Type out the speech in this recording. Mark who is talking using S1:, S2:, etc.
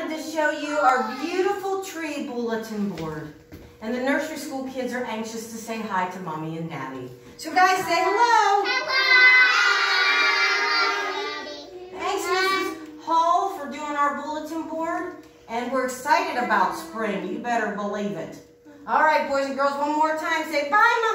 S1: wanted to show you our beautiful tree bulletin board. And the nursery school kids are anxious to say hi to mommy and daddy. So guys, say hello. Thanks, Mrs. Hall, for doing our bulletin board. And we're excited about spring. You better believe it. All right, boys and girls, one more time. Say bye, mom.